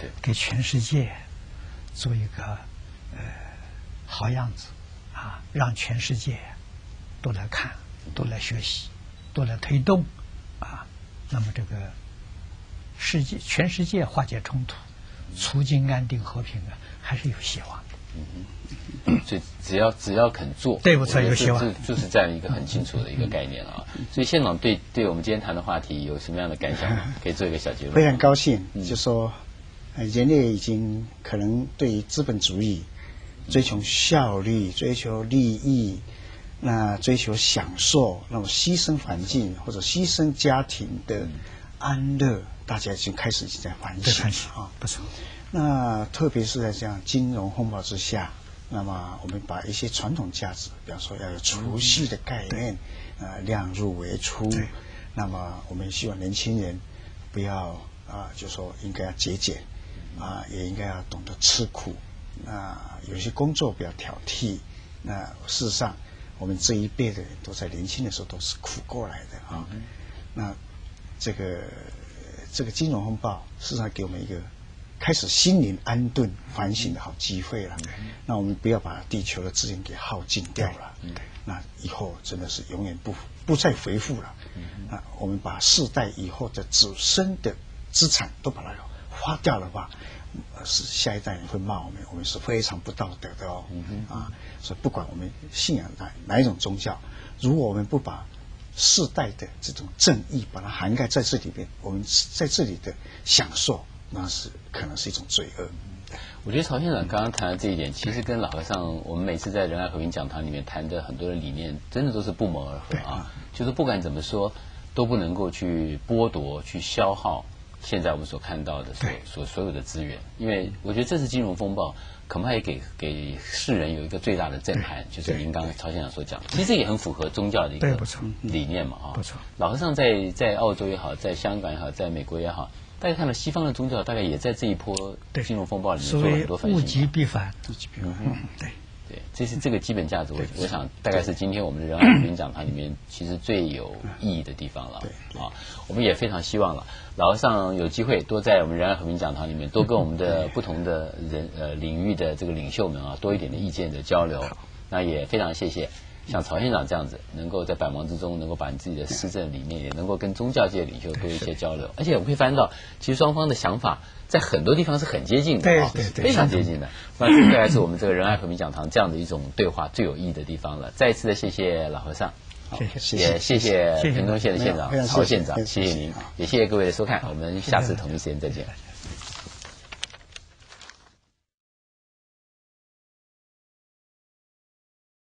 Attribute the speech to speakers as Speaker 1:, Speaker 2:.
Speaker 1: 对，
Speaker 2: 给全世界做一个呃好样子啊，让全世界都来看，都来学习，都来推动啊，那么这个世界全世界化解冲突，促进安定和平啊，还是有希望的。
Speaker 1: 嗯所以只要只要肯做，
Speaker 2: 对我才有希望
Speaker 1: 这就是这样一个很清楚的一个概念啊。所以县长对对我们今天谈的话题有什么样的感想？可以做一个小结论。
Speaker 3: 非常高兴，
Speaker 1: 嗯
Speaker 3: 就说呃人类已经可能对于资本主义追求效率、追求利益，那追求享受，那么牺牲环境或者牺牲家庭的安乐，大家已经开始已经在反省
Speaker 2: 对反省
Speaker 3: 啊。
Speaker 2: 不错，
Speaker 3: 那特别是在这样金融风暴之下，那么我们把一些传统价值，比方说要有储蓄的概念，呃，量入为出。那么我们希望年轻人不要啊、就说应该要节俭啊、也应该要懂得吃苦。那有些工作不要挑剔。那事实上，我们这一辈的人都在年轻的时候都是苦过来的啊。那这个这个金融风暴，事实上给我们一个开始心灵安顿、反省的好机会了。那我们不要把地球的资源给耗尽掉了。那以后真的是永远不不再回复了。那我们把世代以后的子孙的资产都把它花掉的话，呃是下一代人会骂我们，我们是非常不道德的哦。嗯啊，所以不管我们信仰哪哪一种宗教，如果我们不把世代的这种正义把它涵盖在这里边，我们在这里的享受，那是可能是一种罪恶。
Speaker 1: 我觉得曹县长刚刚谈的这一点，其实跟老和尚我们每次在仁爱和平讲堂里面谈的很多的理念，真的都是不谋而合啊。就是不管怎么说，都不能够去剥夺、去消耗现在我们所看到的所所所有的资源，因为我觉得这次金融风暴，恐怕也给给世人有一个最大的震撼，就是您刚刚曹先生所讲，其实也很符合宗教的一个理念嘛啊。
Speaker 2: 不错。
Speaker 1: 老和尚在在澳洲也好，在香港也好，在美国也好，大家看到西方的宗教，大概也在这一波金融风暴里面做了很多反。
Speaker 2: 物极
Speaker 1: 省。
Speaker 2: 必反，
Speaker 1: 嗯
Speaker 2: 对。
Speaker 1: 对，这是这个基本价值，我我想大概是今天我们的仁爱和平讲堂里面其实最有意义的地方了。
Speaker 3: 对
Speaker 1: 啊，我们也非常希望了，老和尚有机会多在我们仁爱和平讲堂里面多跟我们的不同的人呃领域的这个领袖们啊多一点的意见的交流。那也非常谢谢像曹县长这样子，能够在百忙之中能够把你自己的施政理念也能够跟宗教界领袖多一些交流，而且我们会发现到，其实双方的想法在很多地方是很接近的啊，
Speaker 2: 对对对
Speaker 1: 非常接近的。那这大概是我们这个仁爱和平讲堂这样的一种对话最有意义的地方了。再一次的谢谢老和尚。
Speaker 2: 谢谢
Speaker 3: 谢
Speaker 1: 也谢谢
Speaker 2: 谢谢
Speaker 1: 屏东县的县长曹县长，谢谢您也谢谢各位的收看，我们下次同一时间再见。